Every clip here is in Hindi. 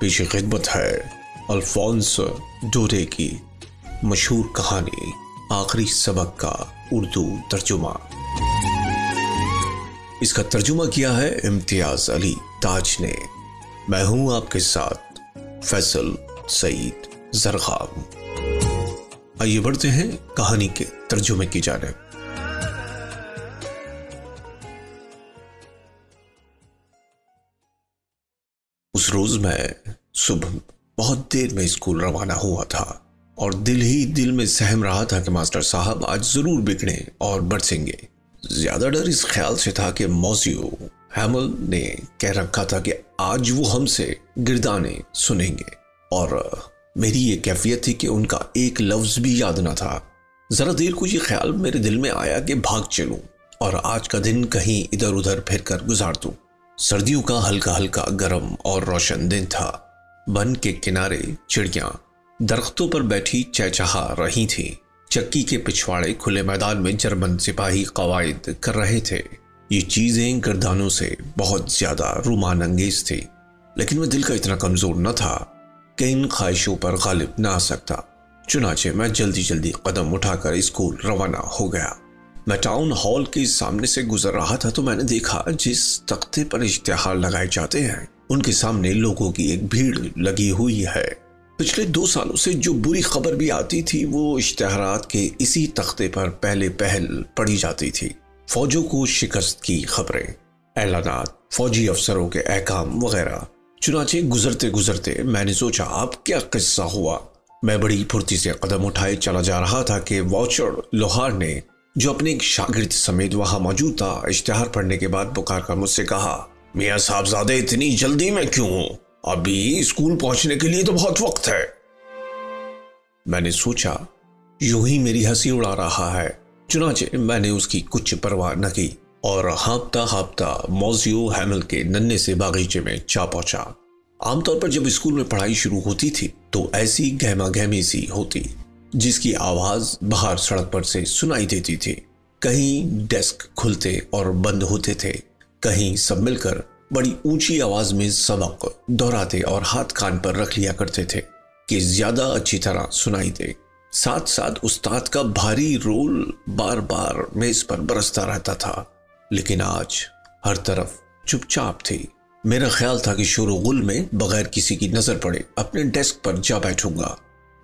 पेश खिदमत है। अल्फोंस डोरे की मशहूर कहानी, आखिरी सबक का उर्दू तर्जुमा। इसका तर्जुमा किया है इम्तियाज़ अली ताज ने। मैं हूँ आपके साथ फैसल सईद जरखाम आइए बढ़ते हैं कहानी के तर्जुमे की जानब। रोज मैं सुबह बहुत देर में स्कूल रवाना हुआ था और दिल ही दिल में सहम रहा था कि मास्टर साहब आज ज़रूर बिगड़े और बरसेंगे। ज़्यादा डर इस ख्याल से था कि मौजियो हैमल ने कह रखा था कि आज वो हमसे गिरदाने सुनेंगे। और मेरी ये कैफियत थी कि उनका एक लफ्ज भी याद ना था। जरा देर को ये ख्याल मेरे दिल में आया कि भाग चलूँ और आज का दिन कहीं इधर उधर फिर कर गुजार दूँ। सर्दियों का हल्का हल्का गर्म और रोशन दिन था। बन के किनारे चिड़िया दरख्तों पर बैठी चहचहा रही थी। चक्की के पिछवाड़े खुले मैदान में जर्मन सिपाही कवायद कर रहे थे। ये चीज़ें गर्दानों से बहुत ज़्यादा रुमान अंगेज थी, लेकिन मैं दिल का इतना कमज़ोर न था कि इन ख्वाहिशों पर गालिब ना आ सकता। चुनाचे मैं जल्दी जल्दी कदम उठाकर स्कूल रवाना हो गया। मैं टाउन हॉल के सामने से गुजर रहा था तो मैंने देखा जिस तख्ते पर इश्तेहार लगाए जाते हैं, उनके सामने लोगों की एक भीड़ लगी हुई है। पिछले दो सालों से जो बुरी खबर भी आती थी, वो इश्तेहारात के इसी तख्ते पर पहले पहल पड़ी जाती थी। फौजों को शिकस्त की खबरें, ऐलानात, फौजी अफसरों के अहकाम वगैरह। चुनाचे गुजरते गुजरते मैंने सोचा, अब क्या किस्सा हुआ? मैं बड़ी फुर्ती से कदम उठाए चला जा रहा था कि वॉचर लोहार ने जो अपने एक शागिर्द समेत वहाँ मौजूद था, इश्तेहार पढ़ने के बाद पुकार कर मुझसे कहा, मियाँ साहबजादे, इतनी जल्दी में क्यों हूँ? अभी स्कूल पहुँचने के लिए तो बहुत वक्त है। मैंने सोचा, यूँ ही मेरी हँसी उड़ा रहा है। चुनाचे मैंने उसकी कुछ परवाह न की और हाँपता हाँपता मोजियो हैमल के नन्हे से बागीचे में चा पहुँचा। आमतौर पर जब स्कूल में पढ़ाई शुरू होती थी तो ऐसी गहमा गहमी सी होती जिसकी आवाज़ बाहर सड़क पर से सुनाई देती थी। कहीं डेस्क खुलते और बंद होते थे। कहीं सब मिलकर बड़ी ऊँची आवाज़ में सबक दोहराते और हाथ कान पर रख लिया करते थे कि ज़्यादा अच्छी तरह सुनाई दे। साथ साथ उस्ताद का भारी रोल बार बार मेज पर बरसता रहता था। लेकिन आज हर तरफ़ चुपचाप थी। मेरा ख्याल था कि शोरगुल में बगैर किसी की नज़र पड़े अपने डेस्क पर जा बैठूँगा।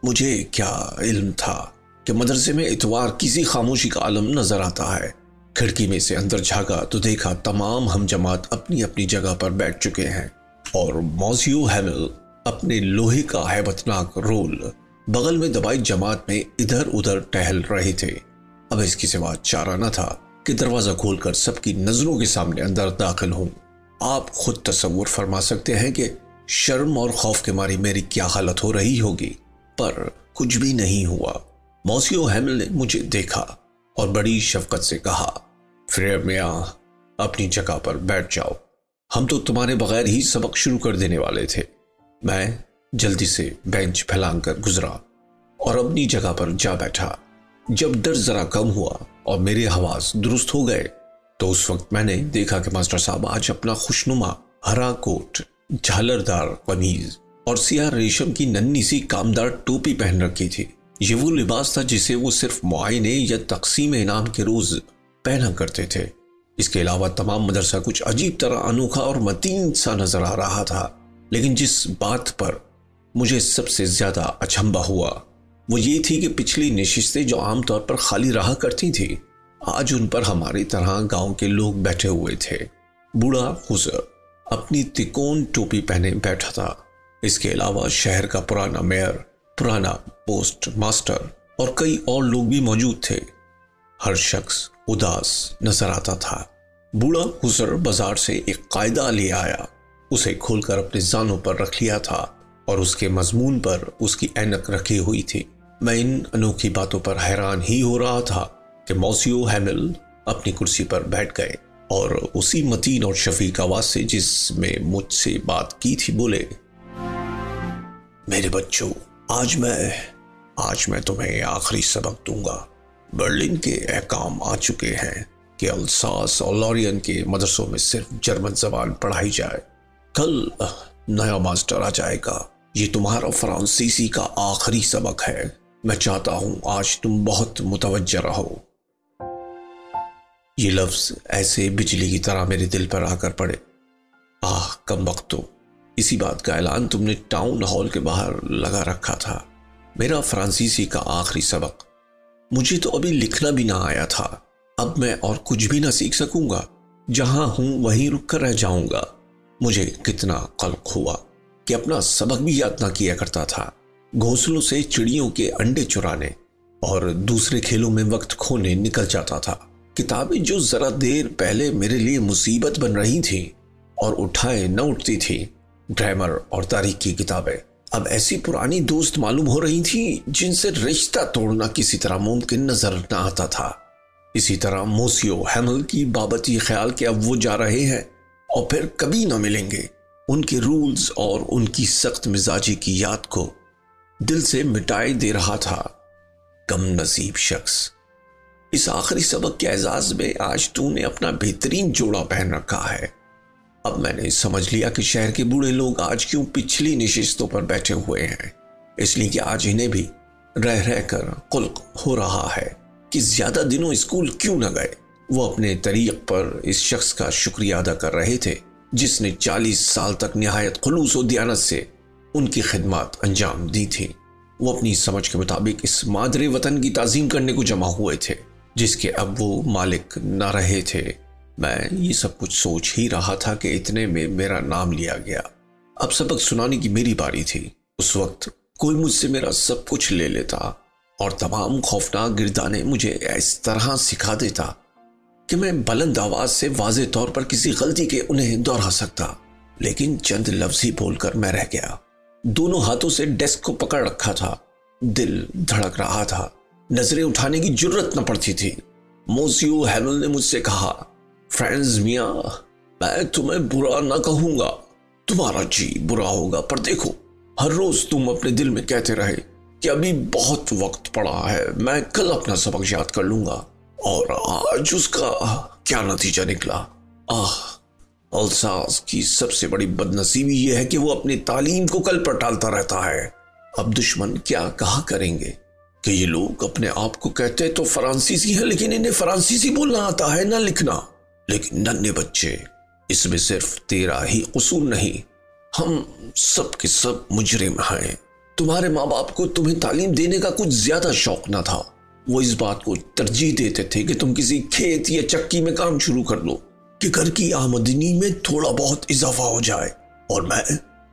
मुझे क्या इल्म था कि मदरसे में इतवार किसी खामोशी का आलम नज़र आता है? खिड़की में से अंदर झागा तो देखा तमाम हम जमात अपनी अपनी जगह पर बैठ चुके हैं और मौजियो हैमिल अपने लोहे का हैबतनाक रोल बगल में दबाई जमात में इधर उधर टहल रहे थे। अब इसकी सिवा चारा न था कि दरवाज़ा खोलकर सबकी नज़रों के सामने अंदर दाखिल हूँ। आप खुद तस्वुर फरमा सकते हैं कि शर्म और खौफ के मारी मेरी क्या हालत हो रही होगी? पर कुछ भी नहीं हुआ। मौसियो हैमिल ने मुझे देखा और बड़ी शफकत से कहा फ्रेयर मिया, अपनी जगह पर बैठ जाओ। हम तो तुम्हारे बगैर ही सबक शुरू कर देने वाले थे। मैं जल्दी से बेंच फैलांग कर गुजरा और अपनी जगह पर जा बैठा। जब डर जरा कम हुआ और मेरे हवास दुरुस्त हो गए तो उस वक्त मैंने देखा कि मास्टर साहब आज अपना खुशनुमा हरा कोट झालरदार कमीज और सिया रेशम की नन्ही सी कामदार टोपी पहन रखी थी। ये वो लिबास था जिसे वो सिर्फ़ मुआयने या तकसीम इनाम के रोज पहना करते थे। इसके अलावा तमाम मदरसा कुछ अजीब तरह अनोखा और मतीन सा नज़र आ रहा था। लेकिन जिस बात पर मुझे सबसे ज़्यादा अचंबा हुआ, वो ये थी कि पिछली नशिस्तें जो आमतौर पर खाली रहा करती थी, आज उन पर हमारी तरह गाँव के लोग बैठे हुए थे। बूढ़ा गुजर अपनी तिकोन टोपी पहने बैठा था। इसके अलावा शहर का पुराना मेयर, पुराना पोस्ट मास्टर और कई और लोग भी मौजूद थे। हर शख्स उदास नज़र आता था। बूढ़ा गुजर बाज़ार से एक कायदा ले आया। उसे खोलकर अपने जानों पर रख लिया था और उसके मजमून पर उसकी ऐनक रखी हुई थी। मैं इन अनोखी बातों पर हैरान ही हो रहा था कि मौसियो हैमिल अपनी कुर्सी पर बैठ गए और उसी मतीन और शफीक आवाज़ से जिसमें मुझसे बात की थी, बोले मेरे बच्चों, आज मैं आज मैं तुम्हें आखिरी सबक दूँगा। बर्लिन के अहकाम आ चुके हैं कि अल्सास और लॉरियन के मदरसों में सिर्फ़ जर्मन जबान पढ़ाई जाए। कल नया मास्टर आ जाएगा। ये तुम्हारा फ्रांसीसी का आखिरी सबक है। मैं चाहता हूँ आज तुम बहुत मुतवजह रहो। ये लफ्ज ऐसे बिजली की तरह मेरे दिल पर आकर पड़े। आह, कम वक्त इसी बात का ऐलान तुमने टाउन हॉल के बाहर लगा रखा था। मेरा फ्रांसीसी का आखिरी सबक। मुझे तो अभी लिखना भी ना आया था। अब मैं और कुछ भी ना सीख सकूँगा। जहाँ हूँ, वहीं रुक कर रह जाऊँगा। मुझे कितना कल्क हुआ कि अपना सबक भी याद ना किया करता था। घोंसलों से चिड़ियों के अंडे चुराने और दूसरे खेलों में वक्त खोने निकल जाता था। किताबें जो जरा देर पहले मेरे लिए मुसीबत बन रही थी और उठाए न उठती थी। ग्रामर और तारीख की किताबें। अब ऐसी पुरानी दोस्त मालूम हो रही थी, जिनसे रिश्ता तोड़ना किसी तरह मुमकिन नज़र न आता था। इसी तरह मोसियो हैमल की बाबत ये ख्याल कि अब वो जा रहे हैं, और फिर कभी ना मिलेंगे। उनके रूल्स और उनकी सख्त मिजाजी की याद को दिल से मिटाई दे रहा था कम नसीब शख्स। इस आखिरी सबक के एजाज में आज तूने अपना बेहतरीन जोड़ा पहन रखा है। अब मैंने समझ लिया कि शहर के बूढ़े लोग आज क्यों पिछली निशिस्तों पर बैठे हुए हैं। इसलिए कि आज इन्हें भी रह रह कर कुल्क हो रहा है कि ज़्यादा दिनों स्कूल क्यों न गए। वो अपने तरीक पर इस शख्स का शुक्रिया अदा कर रहे थे, जिसने चालीस साल तक निहायत खलूस और दियानत से उनकी खिदमत अंजाम दी थी। वो अपनी समझ के मुताबिक इस मादरे वतन की तज़ीम करने को जमा हुए थे, जिसके अब वो मालिक न रहे थे। मैं ये सब कुछ सोच ही रहा था कि इतने में मेरा नाम लिया गया। अब सबक सुनाने की मेरी बारी थी। उस वक्त कोई मुझसे मेरा सब कुछ ले लेता और तमाम खौफनाक गिरदाने मुझे इस तरह सिखा देता कि मैं बुलंद आवाज़ से वाज तौर पर किसी गलती के उन्हें दोहरा सकता। लेकिन चंद लफ्ज ही बोलकर मैं रह गया। दोनों हाथों से डेस्क को पकड़ रखा था। दिल धड़क रहा था। नज़रें उठाने की ज़रूरत न पड़ती थी। मोसियो हैमल ने मुझसे कहा फ्रेंड्स मिया मैं तुम्हें बुरा ना कहूँगा। तुम्हारा जी बुरा होगा, पर देखो, हर रोज तुम अपने दिल में कहते रहे कि अभी बहुत वक्त पड़ा है, मैं कल अपना सबक याद कर लूँगा। और आज उसका क्या नतीजा निकला? आह अल्सास की सबसे बड़ी बदनसीबी यह है कि वो अपनी तालीम को कल पर टालता रहता है। अब दुश्मन क्या कहा करेंगे? कि ये लोग अपने आप को कहते तो फ्रांसीसी है, लेकिन इन्हें फ्रांसीसी बोलना आता है, ना लिखना। लेकिन नन्हे बच्चे, इसमें सिर्फ़ तेरा ही कसूर नहीं, हम सब के सब मुजरिम हैं। तुम्हारे माँ बाप को तुम्हें तालीम देने का कुछ ज़्यादा शौक ना था। वो इस बात को तरजीह देते थे कि तुम किसी खेत या चक्की में काम शुरू कर लो, कि घर की आमदनी में थोड़ा बहुत इजाफा हो जाए। और मैं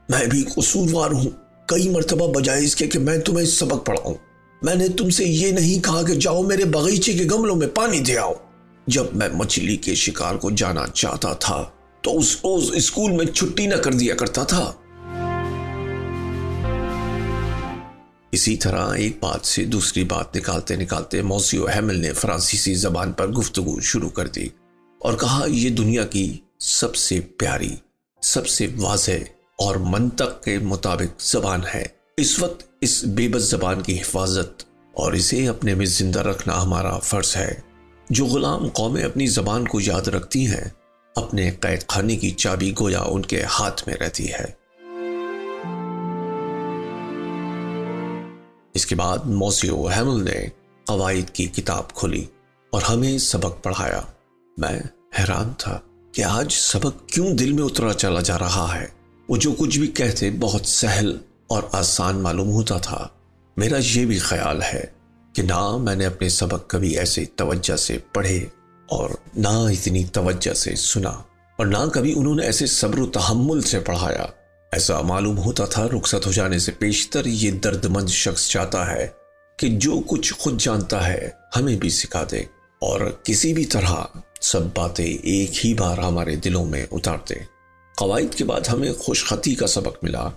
मैं भी कसूरवार हूँ। कई मरतबा बजाय इसके कि मैं तुम्हें सबक पढ़ाऊं। मैंने तुमसे ये नहीं कहा कि जाओ मेरे बगीचे के गमलों में पानी दे आओ। जब मैं मछली के शिकार को जाना चाहता था तो उस रोज स्कूल में छुट्टी न कर दिया करता था। इसी तरह एक बात से दूसरी बात निकालते निकालते मोसियो हैमिल ने फ्रांसीसी जबान पर गुफ्तगु शुरू कर दी और कहा यह दुनिया की सबसे प्यारी, सबसे वाज और मंतक के मुताबिक जबान है। इस वक्त इस बेबस जबान की हिफाजत और इसे अपने में ज़िंदा रखना हमारा फ़र्ज़ है। जो गुलाम कौमें अपनी जबान को याद रखती हैं, अपने कैद खाने की चाबी गोया उनके हाथ में रहती है। इसके बाद मोसियो हैमल ने कवायद की किताब खोली और हमें सबक पढ़ाया। मैं हैरान था कि आज सबक क्यों दिल में उतरा चला जा रहा है। वो जो कुछ भी कहते बहुत सहल और आसान मालूम होता था। मेरा ये भी ख्याल है कि ना मैंने अपने सबक कभी ऐसे तवज्जा से पढ़े और ना इतनी तवज्जा से सुना और ना कभी उन्होंने ऐसे सब्र तहमुल से पढ़ाया। ऐसा मालूम होता था रुखसत हो जाने से पेशतर ये दर्दमंद शख्स चाहता है कि जो कुछ खुद जानता है हमें भी सिखा दे और किसी भी तरह सब बातें एक ही बार हमारे दिलों में उतारते। कवायद के बाद हमें खुशखती का सबक मिला।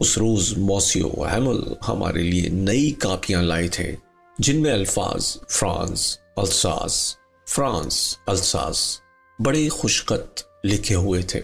उस रोज मौसियो हैमल हमारे लिए नई कापियाँ लाए थे। जिनमें अल्फाज फ्रांस, अल्सास फ्रांस, अल्सास बड़े खुशखत लिखे हुए थे।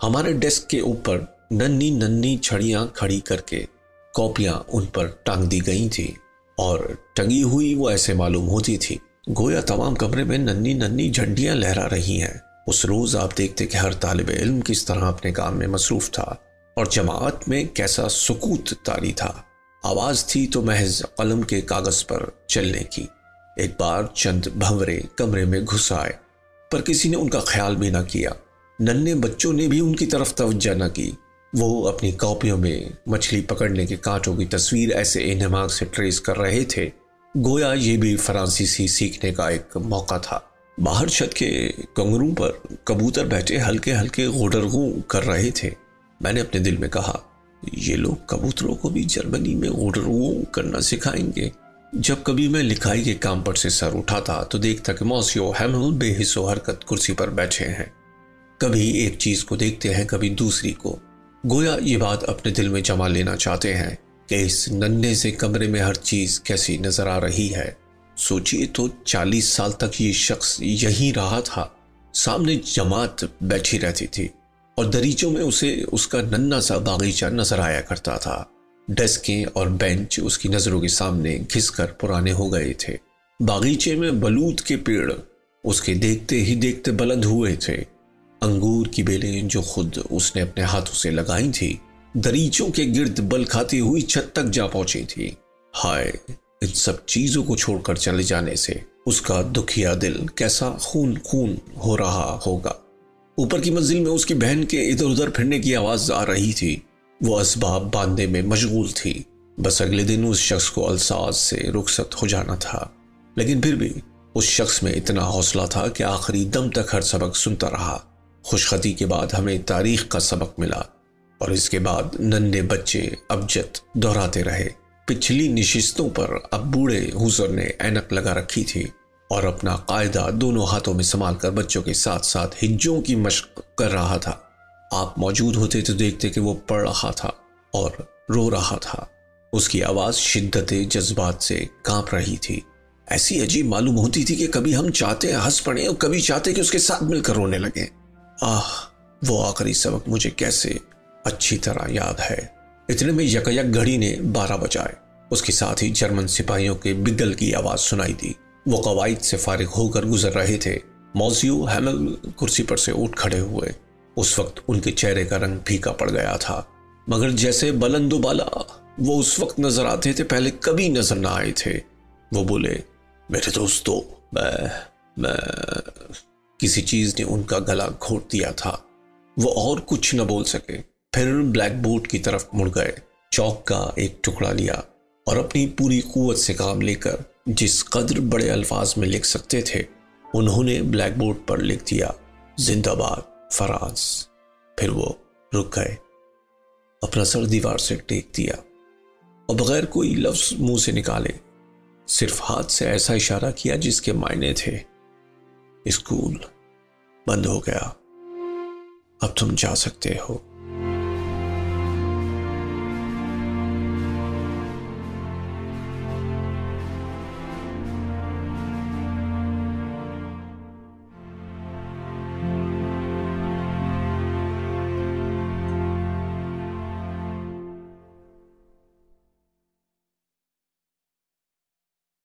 हमारे डेस्क के ऊपर नन्नी नन्नी छड़ियाँ खड़ी करके कॉपियाँ उन पर टांग दी गई थी और टंगी हुई वो ऐसे मालूम होती थी, गोया तमाम कमरे में नन्नी नन्नी झंडियाँ लहरा रही हैं। उस रोज आप देखते कि हर तालब इल्म किस तरह अपने काम में मसरूफ था और जमात में कैसा सुकूत तारी था। आवाज़ थी तो महज कलम के कागज़ पर चलने की। एक बार चंद भंवरे कमरे में घुस आए, पर किसी ने उनका ख्याल भी ना किया। नन्हे बच्चों ने भी उनकी तरफ़ तवज्जा न की। वो अपनी कॉपियों में मछली पकड़ने के कांटों की तस्वीर ऐसे इनमाग से ट्रेस कर रहे थे। गोया ये भी फ्रांसीसी सीखने का एक मौका था। बाहर छत के कंगरू पर कबूतर बैठे हल्के हल्के गोडरगू कर रहे थे। मैंने अपने दिल में कहा ये लोग कबूतरों को भी जर्मनी में गोडरगू करना सिखाएँगे। जब कभी मैं लिखाई के काम पर से सर उठाता तो देखता कि मौसियो हैमल बेहिसो हरकत कुर्सी पर बैठे हैं। कभी एक चीज़ को देखते हैं, कभी दूसरी को। गोया ये बात अपने दिल में जमा लेना चाहते हैं कि इस नन्हे से कमरे में हर चीज़ कैसी नज़र आ रही है। सोचिए तो चालीस साल तक ये शख्स यहीं रहा था, सामने जमात बैठी रहती थी। और दरीचों में उसे उसका नन्ना सा बागीचा नज़र आया करता था। डेस्कें और बेंच उसकी नज़रों के सामने घिसकर पुराने हो गए थे। बागीचे में बलूत के पेड़ उसके देखते ही देखते बुलंद हुए थे। अंगूर की बेलें जो खुद उसने अपने हाथों से लगाई थी, दरीचों के गिर्द बल खाती हुई छत तक जा पहुँची थी। हाय, इन सब चीज़ों को छोड़कर चले जाने से उसका दुखिया दिल कैसा खून खून हो रहा होगा। ऊपर की मंजिल में उसकी बहन के इधर उधर फिरने की आवाज़ आ रही थी। वो असबाब बांधने में मशगूल थी। बस अगले दिन उस शख्स को अलसाज से रुखसत हो जाना था। लेकिन फिर भी उस शख्स में इतना हौसला था कि आखिरी दम तक हर सबक सुनता रहा। खुशखती के बाद हमें तारीख का सबक मिला और इसके बाद नन्हे बच्चे अबजत दोहराते रहे। पिछली निशिस्तों पर अब बूढ़े हुजर ने ऐनक लगा रखी थी। और अपना कायदा दोनों हाथों में संभाल कर बच्चों के साथ साथ हिज्जों की मशक कर रहा था। आप मौजूद होते तो देखते कि वो पढ़ रहा था और रो रहा था। उसकी आवाज़ शिद्दत, जज्बात से काँप रही थी। ऐसी अजीब मालूम होती थी कि कभी हम चाहते हंस पड़े और कभी चाहते कि उसके साथ मिलकर रोने लगे। आह, वो आखिरी सबक मुझे कैसे अच्छी तरह याद है। इतने में यकयक घड़ी ने बारह बजाए। उसके साथ ही जर्मन सिपाहियों के बिगल की आवाज़ सुनाई दी। वो कवायद से फारिग होकर गुजर रहे थे। मौजियो हैमल कुर्सी पर से उठ खड़े हुए। उस वक्त उनके चेहरे का रंग फीका पड़ गया था। मगर जैसे बुलंदोबाला वो उस वक्त नज़र आते थे, पहले कभी नज़र ना आए थे। वो बोले, मेरे दोस्तों, मैं मैं, किसी चीज़ ने उनका गला घोट दिया था। वो और कुछ न बोल सके। फिर ब्लैक बोर्ड की तरफ़ मुड़ गए। चौक का एक टुकड़ा लिया। और अपनी पूरी कुवत से काम लेकर जिस कदर बड़े अल्फाज में लिख सकते थे, उन्होंने ब्लैक बोर्ड पर लिख दिया, जिंदाबाद, फराज। फिर वो रुक गए, अपना सर दीवार से टेक दिया और बगैर कोई लफ्ज मुँह से निकाले, सिर्फ़ हाथ से ऐसा इशारा किया जिसके मायने थे, स्कूल बंद हो गया। अब तुम जा सकते हो।